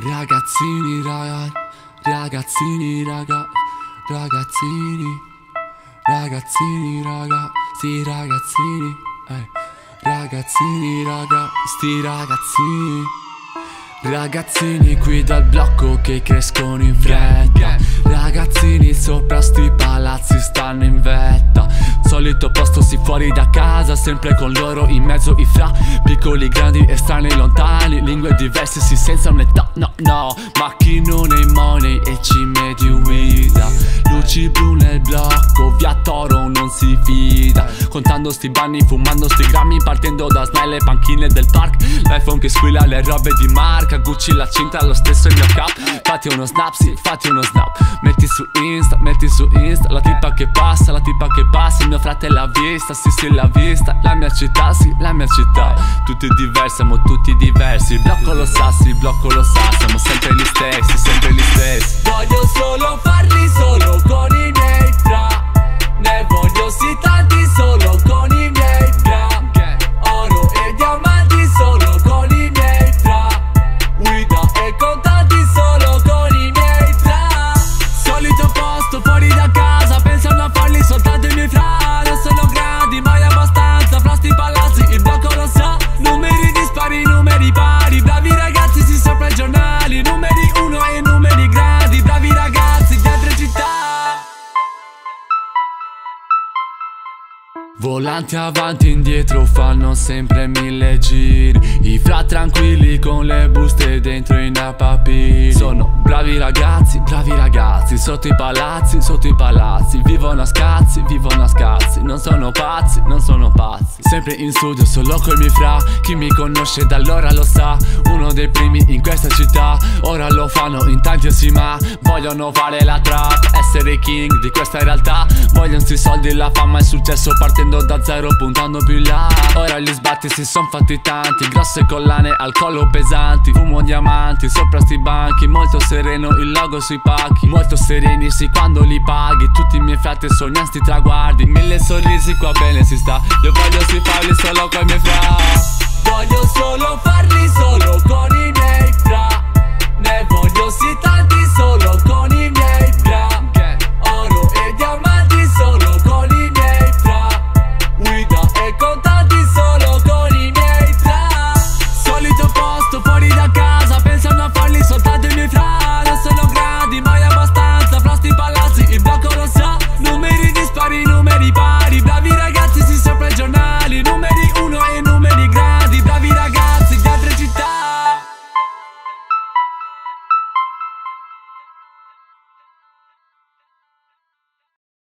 Ragazzini, raga, ragazzini, raga, ragazzini, ragazzini, raga, sti ragazzini, eh, ragazzini, raga, sti ragazzini. Ragazzini qui dal blocco che crescono in fretta. Ragazzini sopra sti palazzi stanno in vetta Solito posto si fuori da casa Sempre con loro in mezzo i fra Piccoli, grandi, estranei, lontani Lingue diverse si senza un'età No, no, macchinone, money e cime di Contando sti banni, fumando sti grammi Partendo da snelle, panchine del park. L'iPhone che squilla le robe di marca Gucci la cinta, lo stesso il mio cap. Fatti uno snap, sì, fatti uno snap. Metti su Insta, metti su Insta. La tipa che passa, la tipa che passa Il mio fratello l'ha vista, sì sì l'ha vista. La mia città, sì, la mia città. Tutti diversi, siamo tutti diversi. Blocco lo sa, sì, blocco lo sa Siamo sempre gli stessi, sempre gli stessi Volanti avanti e indietro fanno sempre mille giri. I fra tranquilli con le buste dentro i napapiri Sono bravi ragazzi, bravi ragazzi Sotto i palazzi, sotto i palazzi Vivono a scazzi, vivono a scazzi. Non sono pazzi, non sono pazzi. Sempre in studio, solo coi miei fra. Chi mi conosce da allora lo sa. Uno dei primi in questa città. Ora lo fanno in tanti sì ma. Vogliono fare la trap Essere king di questa realtà. Vogliono sti soldi, la fama e il successo partendo da zero puntando più in là. Ora gli sbatti si son fatti tanti. Grosse collane al collo pesanti. Fumo diamanti sopra sti banchi. Molto sereno il logo sui pacchi. Molto sereni sì quando li paghi. Tutti i miei frati sognano sti traguardi. Mille sorrisi qua bene si sta. Io voglio si farli solo con i miei fra. Voglio solo farli